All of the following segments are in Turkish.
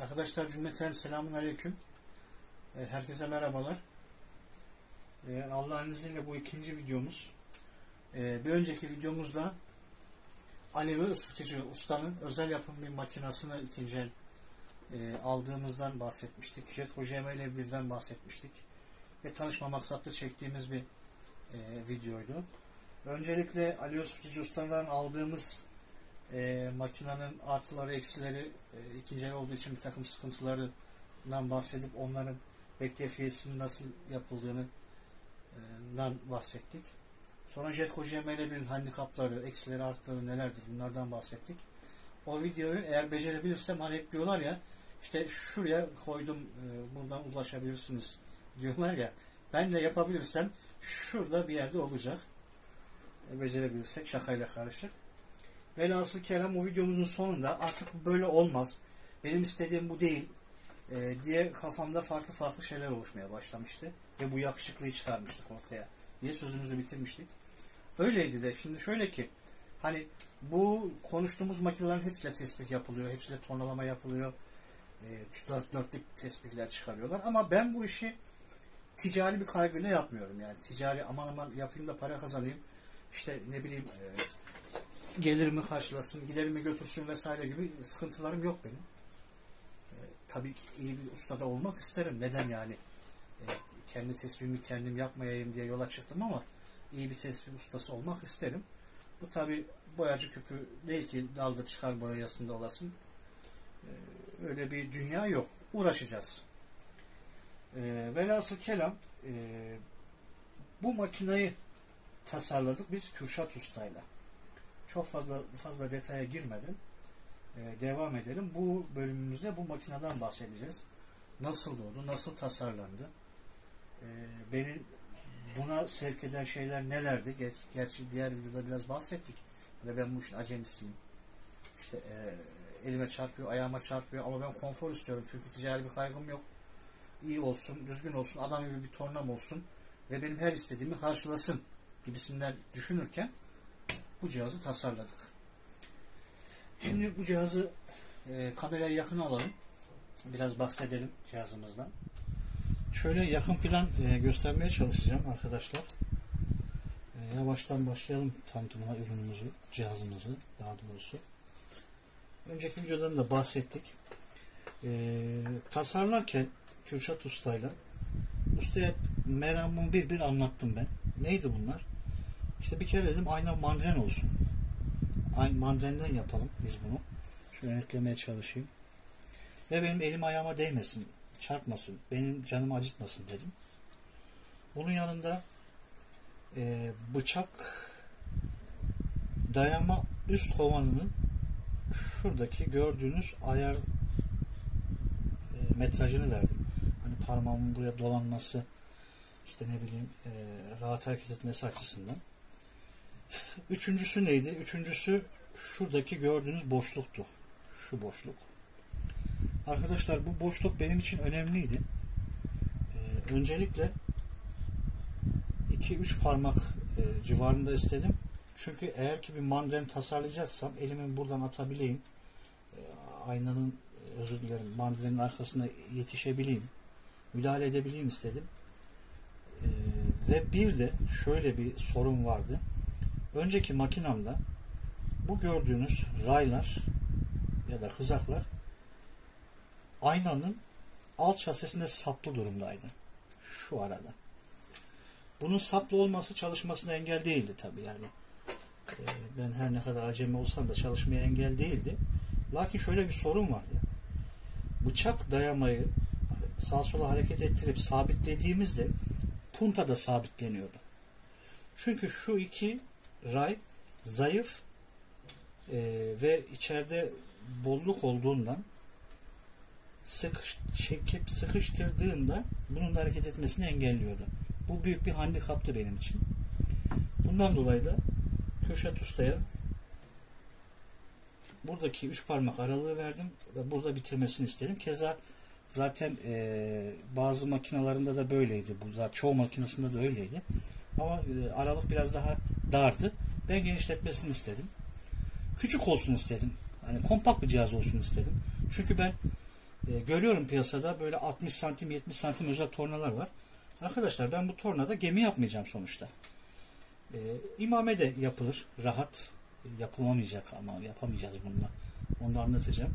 Arkadaşlar cümleten selamun aleyküm. E, Herkese merhabalar. E, Allah'ın izniyle bu ikinci videomuz. E, Bir önceki videomuzda Alevi ısıtıcı ustanın özel yapım bir makinasını ikinci e, aldığımızdan bahsetmiştik. Jet Hocam ile birden bahsetmiştik. Ve tanışma maksatlı çektiğimiz bir e, videoydu. Öncelikle Alevi ısıtıcı ustandan aldığımız e, makinenin artıları eksileri e, ikinci el olduğu için bir takım sıkıntılarından bahsedip onların beklefiyesinin nasıl yapıldığını dan bahsettik. Sonra Jet CML'nin handikapları, eksileri, artıları nelerdir bunlardan bahsettik. O videoyu eğer becerebilirsem hani hep diyorlar ya işte şuraya koydum e, buradan ulaşabilirsiniz diyorlar ya ben de yapabilirsem şurada bir yerde olacak. E, becerebilirsek şakayla karışık. Velhasıl kelam o videomuzun sonunda artık böyle olmaz. Benim istediğim bu değil e, diye kafamda farklı farklı şeyler oluşmaya başlamıştı. Ve bu yakışıklıyı çıkarmıştık ortaya diye sözümüzü bitirmiştik. Öyleydi de şimdi şöyle ki hani bu konuştuğumuz makinelerin hepsiyle tespih yapılıyor. Hepsiyle tonlama yapılıyor. E, dört dörtlük tespihler çıkarıyorlar. Ama ben bu işi ticari bir kaygıyla yapmıyorum yani. Ticari aman aman yapayım da para kazanayım. İşte ne bileyim e, gelirimi karşılasın, giderimi götürsün vesaire gibi sıkıntılarım yok benim. E, tabii ki iyi bir ustada olmak isterim. Neden yani? E, kendi tespihimi kendim yapmayayım diye yola çıktım ama iyi bir tespih ustası olmak isterim. Bu tabi boyacı küpü değil ki dalda çıkar boyasında olasın. E, öyle bir dünya yok. Uğraşacağız. E, velhasıl kelam e, bu makinayı tasarladık biz Kürşat Usta'yla çok fazla fazla detaya girmeden e, devam edelim. Bu bölümümüzde bu makineden bahsedeceğiz. Nasıl oldu, nasıl tasarlandı, e, beni buna sevk eden şeyler nelerdi? Ger gerçi diğer videoda biraz bahsettik. Böyle ben bu işin acemisiyim. İşte e, elime çarpıyor, ayağıma çarpıyor ama ben konfor istiyorum çünkü ticari bir kaygım yok. İyi olsun, düzgün olsun, adam gibi bir tornam olsun ve benim her istediğimi karşılasın gibisinden düşünürken bu cihazı tasarladık. Şimdi bu cihazı e, kameraya yakın alalım. Biraz bahsedelim cihazımızdan. Şöyle yakın plan e, göstermeye çalışacağım arkadaşlar. E, yavaştan başlayalım tanıtımına ürünümüzü, cihazımızı daha doğrusu. Önceki videodan da bahsettik. E, tasarlarken Kürşat Usta'yla Usta'ya meramımı bir bir anlattım ben. Neydi bunlar? İşte bir kere dedim ayna mandren olsun. Aynı mandrenden yapalım biz bunu. Şöyle netlemeye çalışayım. Ve benim elim ayağıma değmesin, çarpmasın, benim canımı acıtmasın dedim. Bunun yanında e, bıçak dayama üst kovanının şuradaki gördüğünüz ayar e, metrajını verdim. Hani parmağımın buraya dolanması işte ne bileyim e, rahat hareket etmesi açısından. Üçüncüsü neydi? Üçüncüsü şuradaki gördüğünüz boşluktu. Şu boşluk. Arkadaşlar bu boşluk benim için önemliydi. Ee, öncelikle 2-3 parmak e, civarında istedim. Çünkü eğer ki bir mandren tasarlayacaksam elimi buradan atabileyim. E, aynanın özür dilerim mandrenin arkasına yetişebileyim. Müdahale edebileyim istedim. E, ve bir de şöyle bir sorun vardı önceki makinamda bu gördüğünüz raylar ya da kızaklar aynanın alt şasesinde saplı durumdaydı. Şu arada. Bunun saplı olması çalışmasına engel değildi tabi yani. Ee, ben her ne kadar acemi olsam da çalışmaya engel değildi. Lakin şöyle bir sorun vardı. Bıçak dayamayı sağ sola hareket ettirip sabitlediğimizde punta da sabitleniyordu. Çünkü şu iki ray zayıf e, ve içeride bolluk olduğundan sıkış, çekip sıkıştırdığında bunun hareket etmesini engelliyordu. Bu büyük bir handikaptı benim için. Bundan dolayı da Kürşat Usta'ya buradaki üç parmak aralığı verdim ve burada bitirmesini istedim. Keza zaten e, bazı makinalarında da böyleydi. Bu zaten çoğu makinesinde de öyleydi. Ama e, aralık biraz daha dardı. Ben genişletmesini istedim. Küçük olsun istedim. Hani kompakt bir cihaz olsun istedim. Çünkü ben E, görüyorum piyasada böyle 60 santim 70 santim özel tornalar var. Arkadaşlar ben bu tornada gemi yapmayacağım sonuçta. E, imame de yapılır. Rahat yapılamayacak ama yapamayacağız bununla. Onu da anlatacağım.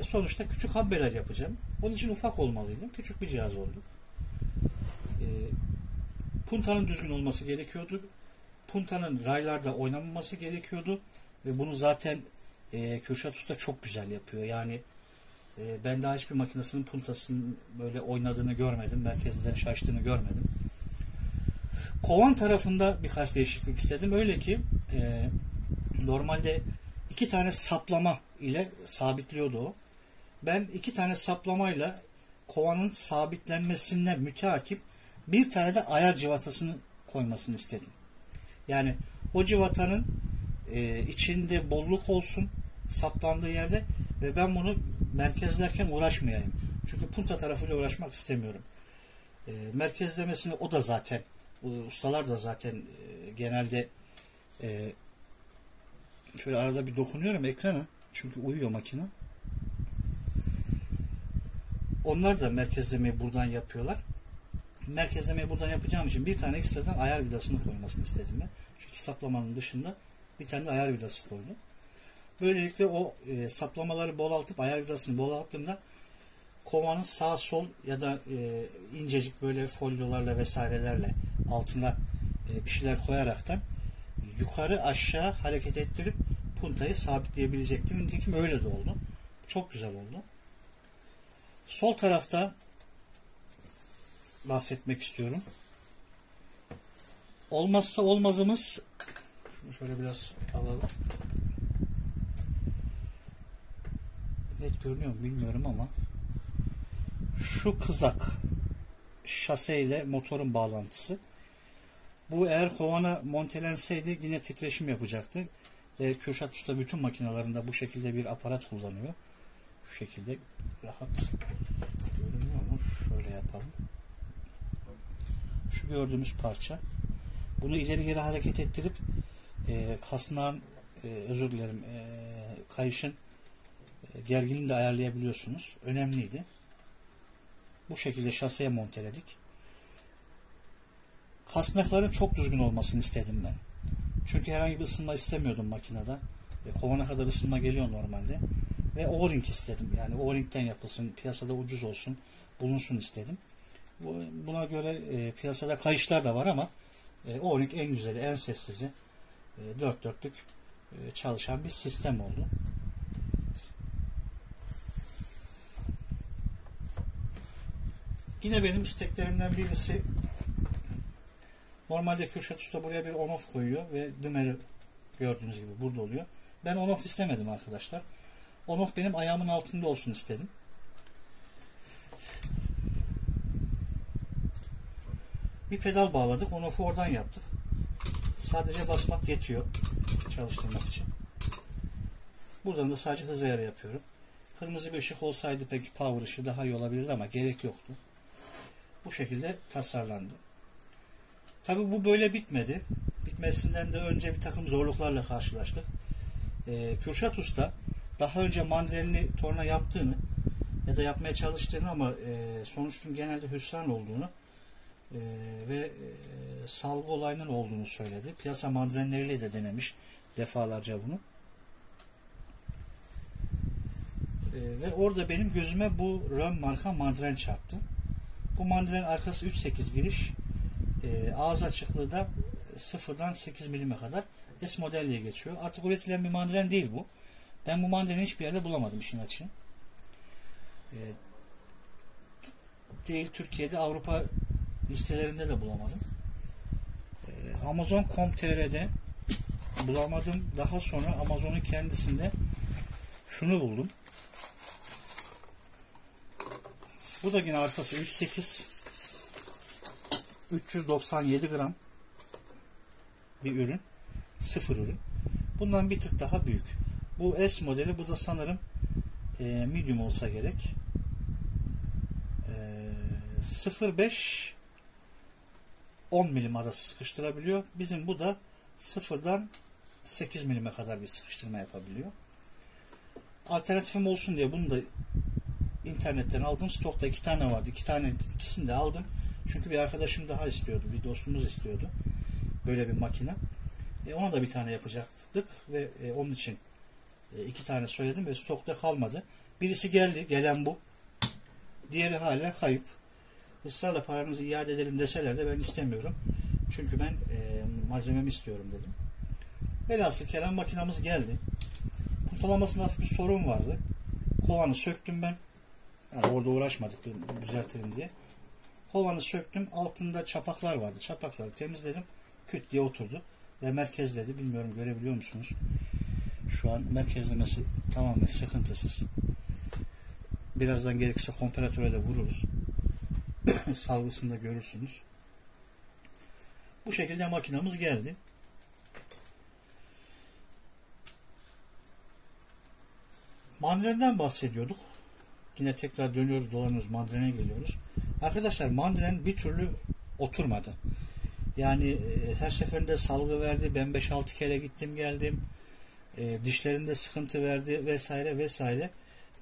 E, sonuçta küçük habbeler yapacağım. Onun için ufak olmalıydım. Küçük bir cihaz oldu. E, puntanın düzgün olması gerekiyordu. Puntanın raylarda oynamaması gerekiyordu. Ve bunu zaten e, Kürşat Usta çok güzel yapıyor. Yani e, ben daha hiçbir makinesinin puntasının böyle oynadığını görmedim. Merkezden şaştığını görmedim. Kovan tarafında birkaç değişiklik istedim. Öyle ki e, normalde iki tane saplama ile sabitliyordu o. Ben iki tane saplamayla kovanın sabitlenmesine müteakip bir tane de ayar civatasını koymasını istedim. Yani o civatanın e, içinde bolluk olsun saplandığı yerde ve ben bunu merkezlerken uğraşmayayım. Çünkü punta tarafıyla uğraşmak istemiyorum. E, merkezlemesini o da zaten ustalar da zaten e, genelde e, şöyle arada bir dokunuyorum ekrana çünkü uyuyor makine. Onlar da merkezlemeyi buradan yapıyorlar. Merkezlemeyi buradan yapacağım için bir tane ekstradan ayar vidasını koymasını istedim ben. Çünkü saplamanın dışında bir tane de ayar vidası koydum. Böylelikle o e, saplamaları bolaltıp ayar vidasını bolalttığımda kovanın sağ sol ya da e, incecik böyle folyolarla vesairelerle altına e, bir şeyler koyaraktan yukarı aşağı hareket ettirip puntayı sabitleyebilecektim. Nitekim öyle de oldu. Çok güzel oldu. Sol tarafta bahsetmek istiyorum. Olmazsa olmazımız şunu şöyle biraz alalım. Net görünüyor mu bilmiyorum ama şu kızak şase ile motorun bağlantısı. Bu eğer kovana montelenseydi yine titreşim yapacaktı. Ve Kürşat Usta bütün makinalarında bu şekilde bir aparat kullanıyor. Şu şekilde rahat görünüyor mu? Şöyle yapalım. Şu gördüğümüz parça. Bunu ileri geri hareket ettirip e, kasnağın e, özür dilerim e, kayışın e, gerginliğini de ayarlayabiliyorsunuz. Önemliydi. Bu şekilde şaseye monteledik. Kasnakların çok düzgün olmasını istedim ben. Çünkü herhangi bir ısınma istemiyordum makinede. E, kovana kadar ısınma geliyor normalde. Ve O-ring istedim. Yani O-ring'den yapılsın, piyasada ucuz olsun, bulunsun istedim. Buna göre e, piyasada kayışlar da var ama e, O-ring en güzeli, en sessizi, e, dört dörtlük e, çalışan bir sistem oldu. Yine benim isteklerimden birisi normalde Kürşat Usta buraya bir on-off koyuyor ve dümeri gördüğünüz gibi burada oluyor. Ben on-off istemedim arkadaşlar. On-off benim ayağımın altında olsun istedim. Bir pedal bağladık. On-off'u oradan yaptık. Sadece basmak yetiyor çalıştırmak için. Buradan da sadece hız ayarı yapıyorum. Kırmızı bir ışık olsaydı peki power ışığı daha iyi olabilirdi ama gerek yoktu bu şekilde tasarlandı. Tabi bu böyle bitmedi. Bitmesinden de önce bir takım zorluklarla karşılaştık. Ee, Kürşat Usta daha önce mandalini torna yaptığını ya da yapmaya çalıştığını ama e, sonuçtun genelde hüsran olduğunu e, ve e, salgı olayının olduğunu söyledi. Piyasa mandrenleriyle de denemiş defalarca bunu. E, ve orada benim gözüme bu Röm marka mandren çarptı. Bu mandalin arkası 3.8 giriş. E, ağız açıklığı da sıfırdan 8 milime kadar S model diye geçiyor. Artık üretilen bir mandalin değil bu. Ben bu mandalini hiçbir yerde bulamadım işin açığı. E, değil Türkiye'de Avrupa listelerinde de bulamadım. E, Amazon.com.tr'de bulamadım. Daha sonra Amazon'un kendisinde şunu buldum. Bu da yine arkası 3.8 397 gram bir ürün. Sıfır ürün. Bundan bir tık daha büyük. Bu S modeli. Bu da sanırım e, medium olsa gerek. E, 0.5 10 milim arası sıkıştırabiliyor. Bizim bu da sıfırdan 8 milime kadar bir sıkıştırma yapabiliyor. Alternatifim olsun diye bunu da internetten aldım. Stokta iki tane vardı. İki tane ikisini de aldım. Çünkü bir arkadaşım daha istiyordu. Bir dostumuz istiyordu. Böyle bir makine. E, ona da bir tane yapacaktık ve e, onun için e, iki tane söyledim ve stokta kalmadı. Birisi geldi. Gelen bu. Diğeri hala kayıp. Israrla paranızı iade edelim deseler de ben istemiyorum. Çünkü ben e, malzememi istiyorum dedim. Velhasıl kelam makinamız geldi. Puntalamasında hafif bir sorun vardı. Kovanı söktüm ben. Yani orada uğraşmadık düzeltelim diye. Kovanı söktüm. Altında çapaklar vardı. Çapakları temizledim. Küt diye oturdu. Ve merkezledi. Bilmiyorum görebiliyor musunuz? Şu an merkezlemesi tamamen sıkıntısız. Birazdan gerekirse komparatöre de vururuz. Salgısını da görürsünüz. Bu şekilde makinamız geldi. Mandrenden bahsediyorduk. Yine tekrar dönüyoruz dolanıyoruz mandrene geliyoruz. Arkadaşlar mandren bir türlü oturmadı. Yani e, her seferinde salgı verdi. Ben 5-6 kere gittim geldim. E, dişlerinde sıkıntı verdi vesaire vesaire.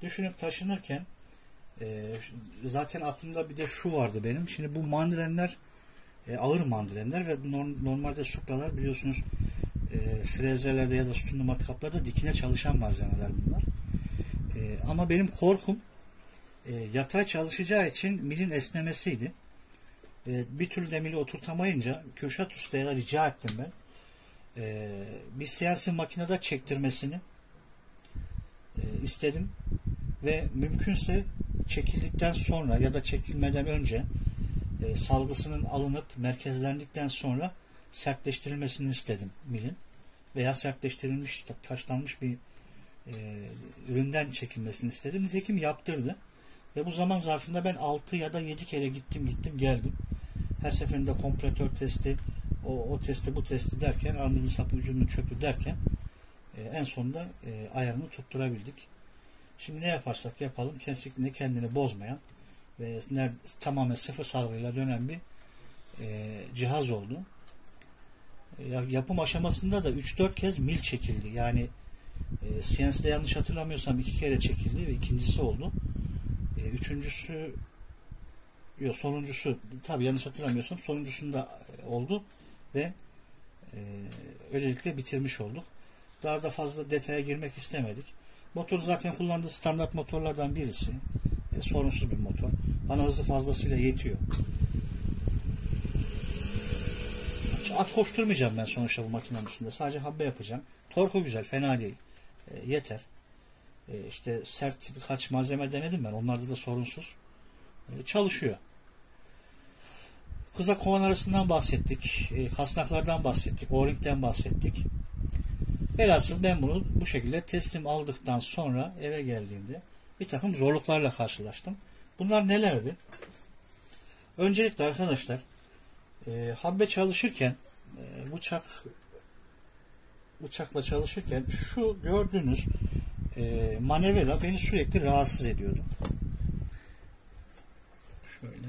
Düşünüp taşınırken e, zaten aklımda bir de şu vardı benim. Şimdi bu mandrenler e, ağır mandrenler ve normalde supralar biliyorsunuz e, frezelerde ya da sütunlu matkaplarda dikine çalışan malzemeler bunlar. E, ama benim korkum e, yatay çalışacağı için milin esnemesiydi. E, bir türlü de mili oturtamayınca Kürşat Usta'ya rica ettim ben. E, bir siyasi makinede çektirmesini e, istedim ve mümkünse çekildikten sonra ya da çekilmeden önce e, salgısının alınıp merkezlendikten sonra sertleştirilmesini istedim milin veya sertleştirilmiş taşlanmış bir e, üründen çekilmesini istedim. Nitekim yaptırdı. Ve bu zaman zarfında ben 6 ya da 7 kere gittim gittim geldim. Her seferinde kompresör testi, o, o testi bu testi derken armudun sapı ucunun çöpü derken e, en sonunda e, ayarını tutturabildik. Şimdi ne yaparsak yapalım kesinlikle kendini bozmayan ve tamamen sıfır salgıyla dönen bir e, cihaz oldu. E, yapım aşamasında da 3-4 kez mil çekildi. Yani e, CNC'de yanlış hatırlamıyorsam iki kere çekildi ve ikincisi oldu. E, üçüncüsü yok sonuncusu tabi yanlış hatırlamıyorsam sonuncusunda e, oldu ve e, öylelikle bitirmiş olduk. Daha da fazla detaya girmek istemedik. Motor zaten kullandığı standart motorlardan birisi. E, sorunsuz bir motor. Bana hızı fazlasıyla yetiyor. At koşturmayacağım ben sonuçta bu makinenin üstünde. Sadece habbe yapacağım. Torku güzel, fena değil. E, yeter. E, işte sert birkaç malzeme denedim ben. Onlarda da sorunsuz. E, çalışıyor. Kızak kovan arasından bahsettik. E, kasnaklardan bahsettik. O-ring'den bahsettik. Velhasıl ben bunu bu şekilde teslim aldıktan sonra eve geldiğimde bir takım zorluklarla karşılaştım. Bunlar nelerdi? Öncelikle arkadaşlar e, habbe çalışırken e, bıçak bıçakla çalışırken şu gördüğünüz e, manevela beni sürekli rahatsız ediyordu. Şöyle.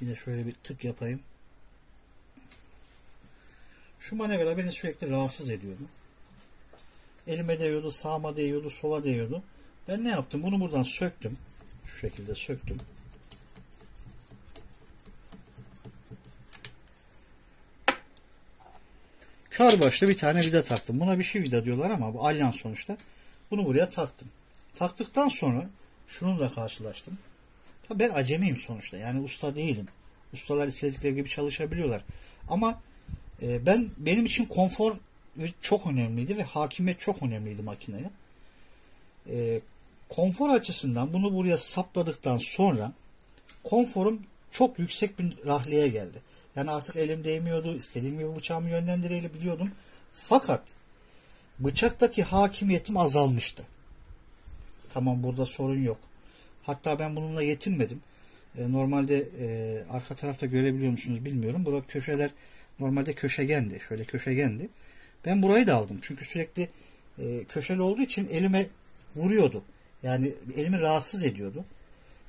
Yine şöyle bir tık yapayım. Şu manevra beni sürekli rahatsız ediyordu. Elime değiyordu, sağıma değiyordu, sola değiyordu. Ben ne yaptım? Bunu buradan söktüm. Şu şekilde söktüm. Kar başlı bir tane vida taktım. Buna bir şey vida diyorlar ama bu alyan sonuçta. Bunu buraya taktım. Taktıktan sonra şunu da karşılaştım. Tabii ben acemiyim sonuçta. Yani usta değilim. Ustalar istedikleri gibi çalışabiliyorlar. Ama e, ben benim için konfor çok önemliydi ve hakimiyet çok önemliydi makineye. E, konfor açısından bunu buraya sapladıktan sonra konforum çok yüksek bir rahleye geldi. Yani artık elim değmiyordu. İstediğim gibi bıçağımı yönlendirebiliyordum. Fakat bıçaktaki hakimiyetim azalmıştı. Tamam burada sorun yok. Hatta ben bununla yetinmedim. E, normalde e, arka tarafta görebiliyor musunuz bilmiyorum. Burada köşeler normalde köşegendi. Şöyle köşegendi. Ben burayı da aldım. Çünkü sürekli e, köşeli olduğu için elime vuruyordu. Yani elimi rahatsız ediyordu.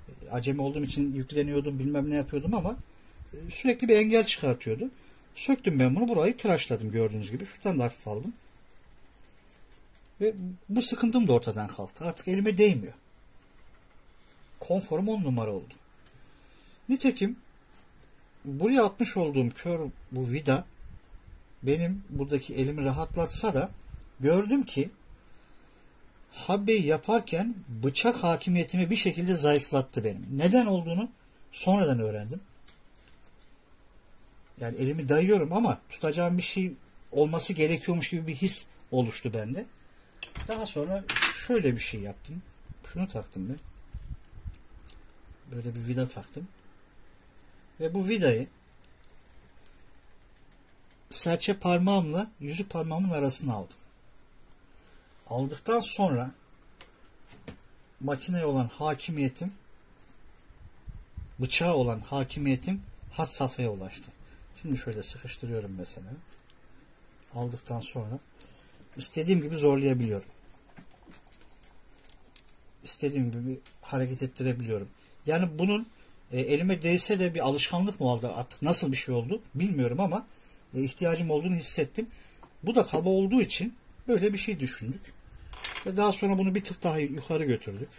E, acemi olduğum için yükleniyordum bilmem ne yapıyordum ama e, sürekli bir engel çıkartıyordu. Söktüm ben bunu burayı tıraşladım gördüğünüz gibi. Şuradan da hafif aldım. Ve bu sıkıntım da ortadan kalktı. Artık elime değmiyor. Konforum on numara oldu. Nitekim buraya atmış olduğum kör bu vida benim buradaki elimi rahatlatsa da gördüm ki habbeyi yaparken bıçak hakimiyetimi bir şekilde zayıflattı benim. Neden olduğunu sonradan öğrendim. Yani elimi dayıyorum ama tutacağım bir şey olması gerekiyormuş gibi bir his oluştu bende. Daha sonra şöyle bir şey yaptım. Şunu taktım ben. Böyle bir vida taktım. Ve bu vidayı serçe parmağımla yüzük parmağımın arasına aldım. Aldıktan sonra makineye olan hakimiyetim bıçağa olan hakimiyetim hat safhaya ulaştı. Şimdi şöyle sıkıştırıyorum mesela. Aldıktan sonra istediğim gibi zorlayabiliyorum. İstediğim gibi hareket ettirebiliyorum. Yani bunun e, elime değse de bir alışkanlık mı oldu artık nasıl bir şey oldu bilmiyorum ama e, ihtiyacım olduğunu hissettim. Bu da kaba olduğu için böyle bir şey düşündük. Ve daha sonra bunu bir tık daha yukarı götürdük.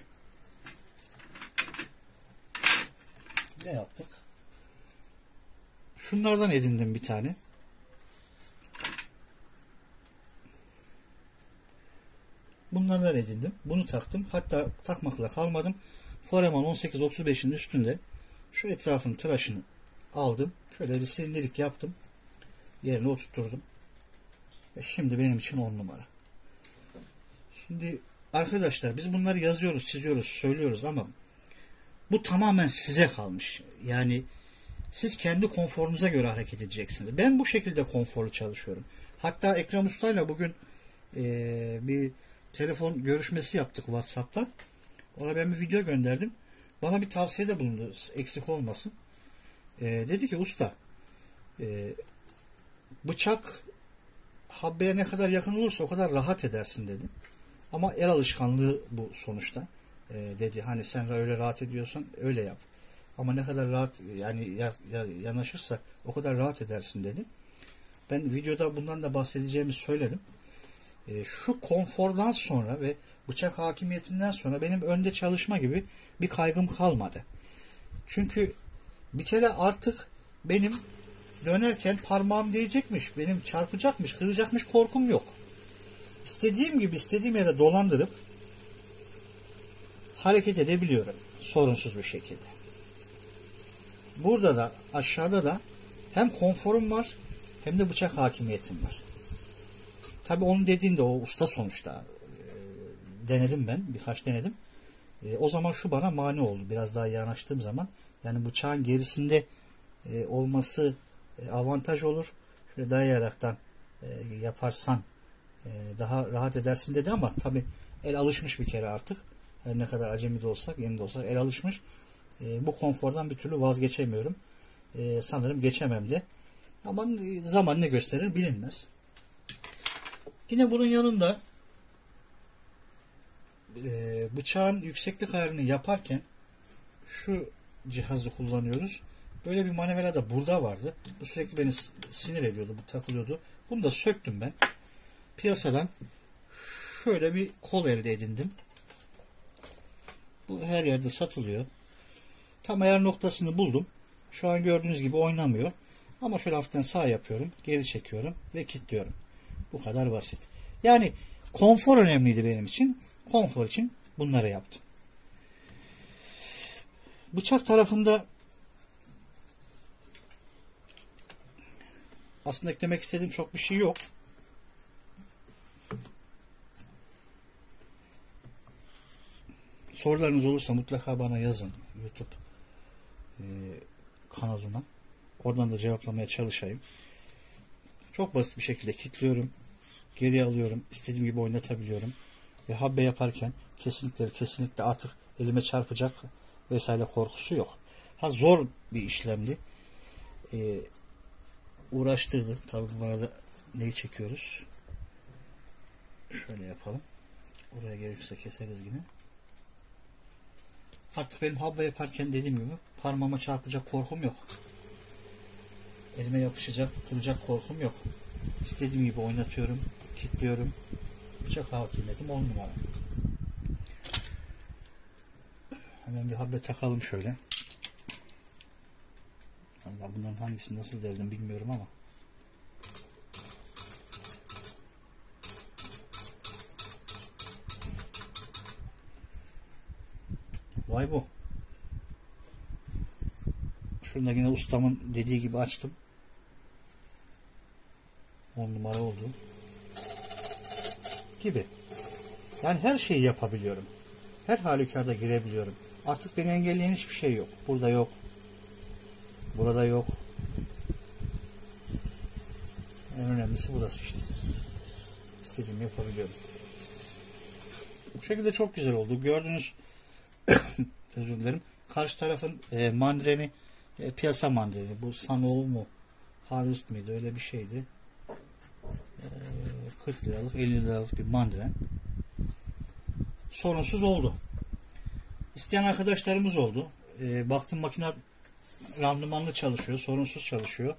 Ne yaptık? Şunlardan edindim bir tane. Bunlardan edindim. Bunu taktım. Hatta takmakla kalmadım. Foreman 1835'in üstünde şu etrafın tıraşını aldım. Şöyle bir silindirik yaptım. Yerine oturtturdum. Ve şimdi benim için on numara. Şimdi arkadaşlar biz bunları yazıyoruz, çiziyoruz, söylüyoruz ama bu tamamen size kalmış. Yani siz kendi konforunuza göre hareket edeceksiniz. Ben bu şekilde konforlu çalışıyorum. Hatta Ekrem Usta'yla bugün e, bir telefon görüşmesi yaptık WhatsApp'tan. Ona ben bir video gönderdim. Bana bir tavsiyede bulundu. Eksik olmasın. E, dedi ki usta e, bıçak habbeye ne kadar yakın olursa o kadar rahat edersin dedi. Ama el alışkanlığı bu sonuçta. E, dedi hani sen öyle rahat ediyorsan öyle yap. Ama ne kadar rahat yani ya, ya, yanaşırsa o kadar rahat edersin dedi. Ben videoda bundan da bahsedeceğimi söyledim. E, şu konfordan sonra ve bıçak hakimiyetinden sonra benim önde çalışma gibi bir kaygım kalmadı. Çünkü bir kere artık benim dönerken parmağım değecekmiş, benim çarpacakmış, kıracakmış korkum yok. İstediğim gibi istediğim yere dolandırıp hareket edebiliyorum sorunsuz bir şekilde. Burada da aşağıda da hem konforum var hem de bıçak hakimiyetim var. Tabi onun dediğinde o usta sonuçta denedim ben birkaç denedim. E, o zaman şu bana mani oldu biraz daha yanaştığım zaman. Yani bıçağın gerisinde e, olması e, avantaj olur. Şöyle dayayaraktan e, yaparsan e, daha rahat edersin dedi ama tabi el alışmış bir kere artık. Her ne kadar acemi de olsak, yeni de olsak el alışmış. E, bu konfordan bir türlü vazgeçemiyorum. E, sanırım geçemem de. Ama zaman ne gösterir bilinmez. Yine bunun yanında e, bıçağın yükseklik ayarını yaparken şu cihazı kullanıyoruz. Böyle bir manevra da burada vardı. Bu sürekli beni sinir ediyordu. Bu takılıyordu. Bunu da söktüm ben. Piyasadan şöyle bir kol elde edindim. Bu her yerde satılıyor. Tam ayar noktasını buldum. Şu an gördüğünüz gibi oynamıyor. Ama şöyle hafiften sağ yapıyorum. Geri çekiyorum ve kilitliyorum. Bu kadar basit. Yani konfor önemliydi benim için. Konfor için bunları yaptım. Bıçak tarafında aslında eklemek istediğim çok bir şey yok. Sorularınız olursa mutlaka bana yazın YouTube e, kanalına. Oradan da cevaplamaya çalışayım. Çok basit bir şekilde kilitliyorum. Geri alıyorum. istediğim gibi oynatabiliyorum. Ve habbe yaparken kesinlikle kesinlikle artık elime çarpacak vesaire korkusu yok. Ha zor bir işlemdi. Ee, uğraştırdı. Tabi bu arada neyi çekiyoruz? Şöyle yapalım. Oraya gerekirse keseriz yine. Artık benim habba yaparken dediğim gibi parmağıma çarpacak korkum yok. Elime yapışacak, kıracak korkum yok. İstediğim gibi oynatıyorum, kilitliyorum. Bıçak hakimiyetim 10 numara. Hemen bir habbe takalım şöyle. Allah bunların hangisi nasıl derdim bilmiyorum ama. Vay bu. Şurada yine ustamın dediği gibi açtım. 10 numara oldu. Gibi. Yani her şeyi yapabiliyorum. Her halükarda girebiliyorum. Artık beni engelleyen hiçbir şey yok. Burada yok. Burada yok. En önemlisi burası işte. İstediğimi yapabiliyorum. Bu şekilde çok güzel oldu. Gördüğünüz özür dilerim. Karşı tarafın e, mandreni e, piyasa mandreni. Bu Sanoğlu mu? Harvest miydi? Öyle bir şeydi. E, 40 liralık 50 liralık bir mandren. Sorunsuz oldu. İsteyen arkadaşlarımız oldu. E, baktım makine randımanlı çalışıyor. Sorunsuz çalışıyor.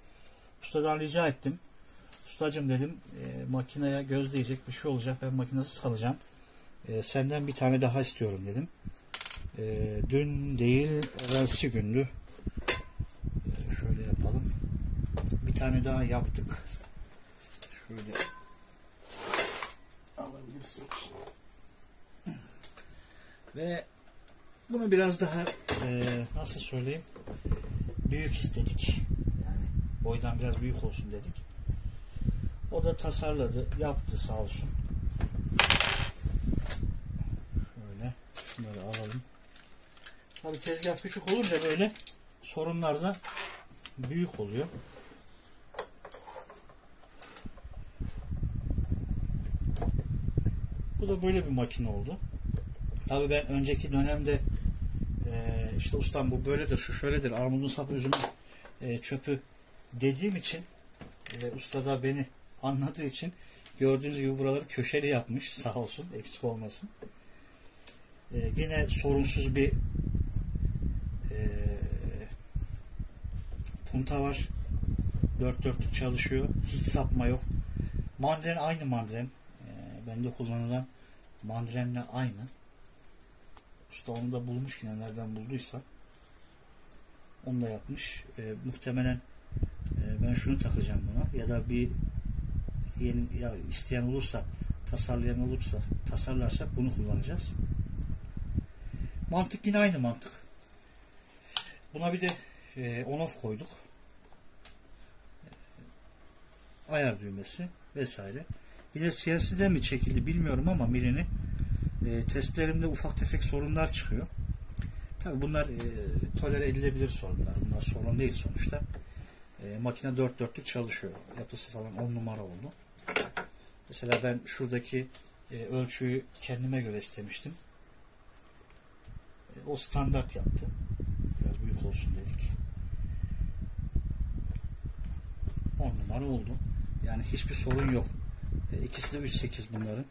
Ustadan rica ettim. Ustacım dedim e, makineye göz değecek bir şey olacak. Ben makinesiz kalacağım. E, senden bir tane daha istiyorum dedim. E, dün değil evvelsi gündü. E, şöyle yapalım. Bir tane daha yaptık. Şöyle Ve bunu biraz daha e, nasıl söyleyeyim büyük istedik. Yani boydan biraz büyük olsun dedik. O da tasarladı, yaptı sağ olsun. Şöyle şunları alalım. Tabi tezgah küçük olunca böyle sorunlar da büyük oluyor. Bu da böyle bir makine oldu. Tabi ben önceki dönemde e, işte ustam bu böyledir, şu şöyledir, armudun sapı üzümün e, çöpü dediğim için e, usta da beni anladığı için gördüğünüz gibi buraları köşeli yapmış sağ olsun eksik olmasın. E, yine sorunsuz bir e, punta var. Dört dörtlük çalışıyor. Hiç sapma yok. Mandren aynı mandren. E, bende kullanılan mandrenle aynı. Usta onu da bulmuş yine nereden bulduysa. Onu da yapmış. E, muhtemelen e, ben şunu takacağım buna ya da bir yeni ya isteyen olursa tasarlayan olursa tasarlarsak bunu kullanacağız. Mantık yine aynı mantık. Buna bir de e, on off koyduk. E, ayar düğmesi vesaire. Bir de CNC'den mi çekildi bilmiyorum ama milini e, testlerimde ufak tefek sorunlar çıkıyor. Tabi bunlar e, tolere edilebilir sorunlar. Bunlar sorun değil sonuçta. E, makine dört dörtlük çalışıyor. Yapısı falan on numara oldu. Mesela ben şuradaki e, ölçüyü kendime göre istemiştim. E, o standart yaptı. Biraz büyük olsun dedik. 10 numara oldu. Yani hiçbir sorun yok. E, ikisi de 3.8 bunların.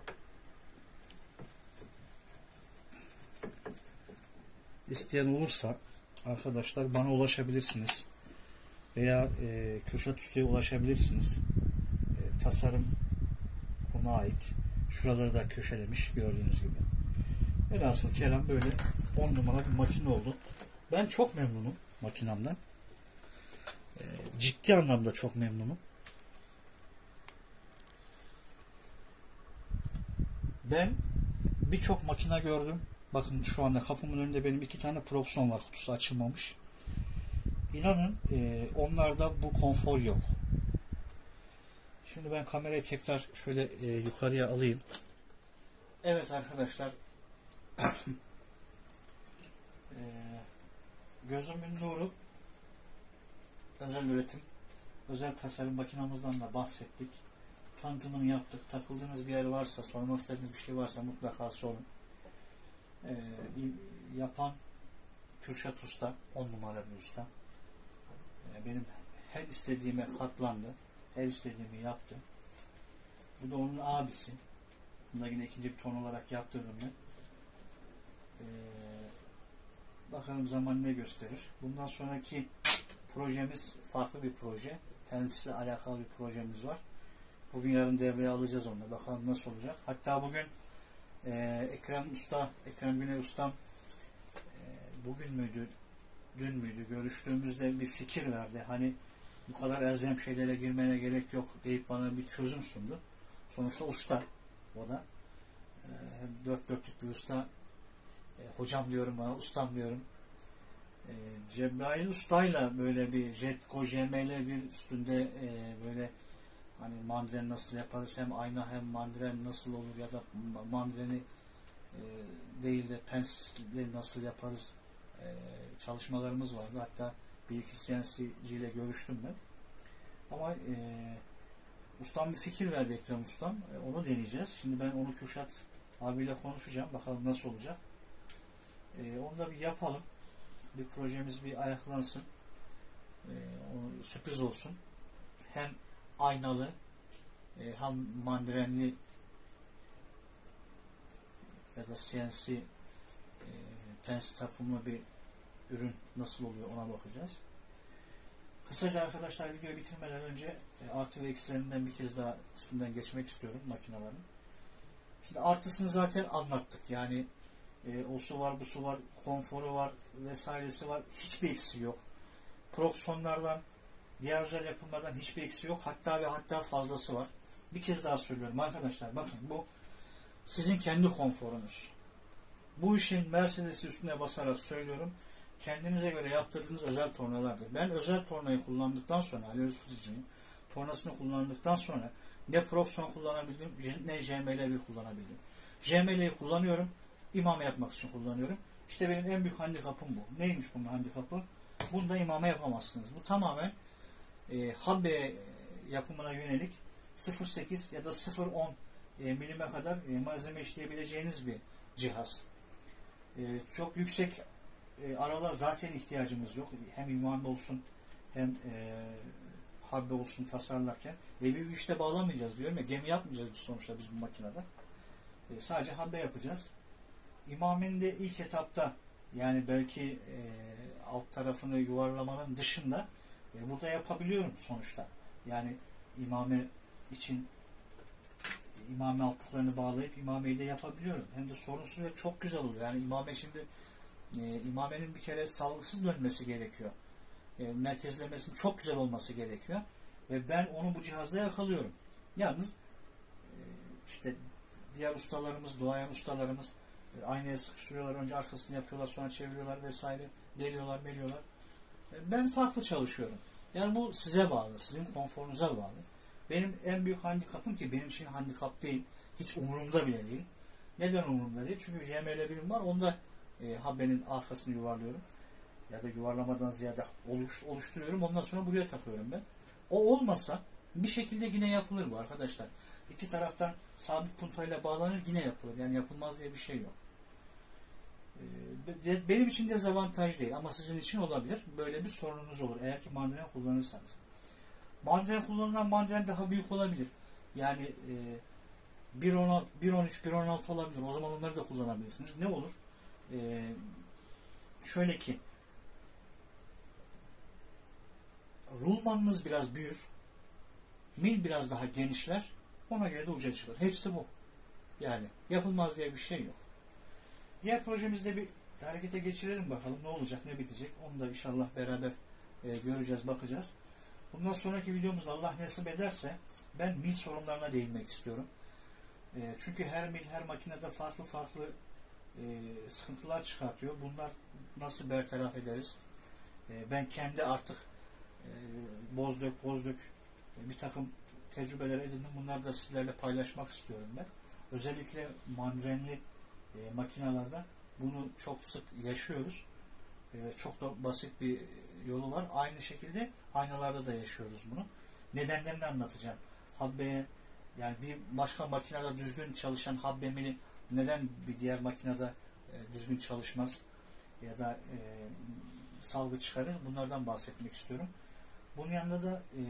İsteyen olursa arkadaşlar bana ulaşabilirsiniz. Veya e, köşe üstüye ulaşabilirsiniz. E, tasarım ona ait. Şuraları da köşelemiş gördüğünüz gibi. Velhasıl kelam böyle 10 numara bir makine oldu. Ben çok memnunum makinamdan. E, ciddi anlamda çok memnunum. Ben birçok makine gördüm. Bakın şu anda kapımın önünde benim iki tane Proxon var kutusu açılmamış. İnanın e, onlarda bu konfor yok. Şimdi ben kamerayı tekrar şöyle e, yukarıya alayım. Evet arkadaşlar. e, gözümün nuru özel üretim özel tasarım makinamızdan da bahsettik. Tanıtımını yaptık. Takıldığınız bir yer varsa, sormak istediğiniz bir şey varsa mutlaka sorun. E, yapan Kürşat Usta, on numara bir usta. E, benim her istediğime katlandı. Her istediğimi yaptı. Bu da onun abisi. Bunu yine ikinci bir ton olarak yaptırdım ben. Ee, bakalım zaman ne gösterir. Bundan sonraki projemiz farklı bir proje. Kendisiyle alakalı bir projemiz var. Bugün yarın devreye alacağız onu. Bakalım nasıl olacak. Hatta bugün e, Ekrem Usta, Ekrem Güney Ustam e, bugün müydü, dün müydü görüştüğümüzde bir fikir verdi. Hani bu kadar elzem şeylere girmene gerek yok deyip bana bir çözüm sundu. Sonuçta usta o da. E, dört dörtlük bir usta. E, hocam diyorum bana, ustam diyorum. E, Cebrail Usta'yla böyle bir Jetco JML bir üstünde e, böyle hani mandren nasıl yaparız hem ayna hem mandren nasıl olur ya da mandreni e, değil de pensle nasıl yaparız e, çalışmalarımız vardı. Hatta bir iki CNC'ci ile görüştüm ben. Ama e, ustam bir fikir verdi Ekrem ustam. E, onu deneyeceğiz. Şimdi ben onu Kürşat abiyle konuşacağım. Bakalım nasıl olacak. E, onu da bir yapalım. Bir projemiz bir ayaklansın. E, sürpriz olsun. Hem aynalı e, hem mandrenli ya da CNC e, pens takımlı bir ürün nasıl oluyor ona bakacağız. Kısaca arkadaşlar videoyu bitirmeden önce e, artı ve eksilerinden bir kez daha üstünden geçmek istiyorum makinelerin. Şimdi artısını zaten anlattık. Yani e, o su var, bu su var, konforu var vesairesi var. Hiçbir eksiği yok. Proxonlardan diğer özel yapımlardan hiçbir eksiği yok. Hatta ve hatta fazlası var. Bir kez daha söylüyorum arkadaşlar. Bakın bu sizin kendi konforunuz. Bu işin Mercedes'i üstüne basarak söylüyorum. Kendinize göre yaptırdığınız özel tornalardır. Ben özel tornayı kullandıktan sonra Ali Özfürici'nin tornasını kullandıktan sonra ne Proxon kullanabildim ne JML1 kullanabildim. JML'yi kullanıyorum. imame yapmak için kullanıyorum. İşte benim en büyük handikapım bu. Neymiş bunun handikapı? Bunda imame yapamazsınız. Bu tamamen e, habbe yapımına yönelik 0.8 ya da 0.10 e, milime kadar e, malzeme işleyebileceğiniz bir cihaz. E, çok yüksek e, aralığa zaten ihtiyacımız yok. Hem imam olsun hem e, habbe olsun tasarlarken e, bir işte bağlamayacağız diyorum ya gemi yapmayacağız sonuçta biz bu makinede. E, sadece habbe yapacağız. İmamin de ilk etapta yani belki e, alt tarafını yuvarlamanın dışında e, burada yapabiliyorum sonuçta. Yani imame için imame altlıklarını bağlayıp imameyi de yapabiliyorum. Hem de sorunsuz ve çok güzel oluyor. Yani imame şimdi e, imamenin bir kere salgısız dönmesi gerekiyor. E, merkezlemesinin çok güzel olması gerekiyor. Ve ben onu bu cihazda yakalıyorum. Yalnız e, işte diğer ustalarımız, duayen ustalarımız e, aynaya sıkıştırıyorlar. Önce arkasını yapıyorlar, sonra çeviriyorlar vesaire. Deliyorlar, meliyorlar. Ben farklı çalışıyorum. Yani bu size bağlı, sizin konforunuza bağlı. Benim en büyük handikapım ki benim için handikap değil, hiç umurumda bile değil. Neden umurumda değil? Çünkü JML birim var, onda e, habbenin arkasını yuvarlıyorum. Ya da yuvarlamadan ziyade oluş, oluşturuyorum. Ondan sonra buraya takıyorum ben. O olmasa bir şekilde yine yapılır bu arkadaşlar. İki taraftan sabit puntayla bağlanır yine yapılır. Yani yapılmaz diye bir şey yok. Ee, benim için dezavantaj değil ama sizin için olabilir. Böyle bir sorununuz olur eğer ki mandren kullanırsanız. Mandren kullanılan mandren daha büyük olabilir. Yani e, 1.13, 1.16 olabilir. O zaman onları da kullanabilirsiniz. Ne olur? E, şöyle ki rulmanınız biraz büyür. Mil biraz daha genişler. Ona göre de uca çıkar. Hepsi bu. Yani yapılmaz diye bir şey yok. Diğer projemizde bir harekete geçirelim bakalım ne olacak ne bitecek. Onu da inşallah beraber e, göreceğiz bakacağız. Bundan sonraki videomuzda Allah nasip ederse ben mil sorunlarına değinmek istiyorum. E, çünkü her mil her makinede farklı farklı e, sıkıntılar çıkartıyor. Bunlar nasıl bertaraf ederiz? E, ben kendi artık e, bozdök bozdök e, bir takım tecrübeler edindim. Bunları da sizlerle paylaşmak istiyorum ben. Özellikle mandrenli e, makinalarda bunu çok sık yaşıyoruz. E, çok da basit bir yolu var. Aynı şekilde aynalarda da yaşıyoruz bunu. Nedenlerini anlatacağım. Habbe yani bir başka makinede düzgün çalışan habbemini neden bir diğer makinede e, düzgün çalışmaz ya da e, salgı çıkarır bunlardan bahsetmek istiyorum. Bunun yanında da e,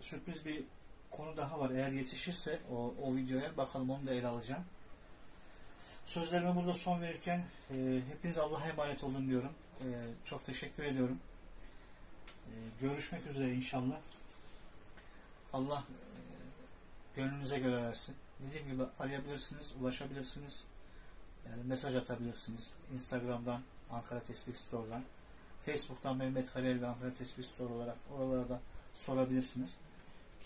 sürpriz bir konu daha var. Eğer yetişirse o, o videoya bakalım onu da ele alacağım. Sözlerime burada son verirken e, hepiniz Allah'a emanet olun diyorum. E, çok teşekkür ediyorum. E, görüşmek üzere inşallah. Allah e, gönlünüze göre versin. Dediğim gibi arayabilirsiniz, ulaşabilirsiniz. Yani mesaj atabilirsiniz. Instagram'dan, Ankara Tespih Store'dan, Facebook'tan Mehmet Halil ve Ankara Tespih Store olarak oralara da sorabilirsiniz.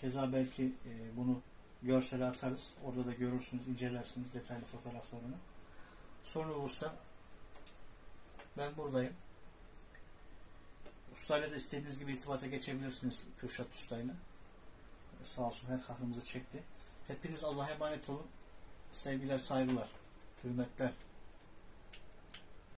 Keza belki e, bunu görsele atarız. Orada da görürsünüz, incelersiniz detaylı fotoğraflarını. Sorun olursa ben buradayım. Ustayla da istediğiniz gibi irtibata geçebilirsiniz Kürşat Ustayla. Sağ olsun her kahrımızı çekti. Hepiniz Allah'a emanet olun. Sevgiler, saygılar, hürmetler.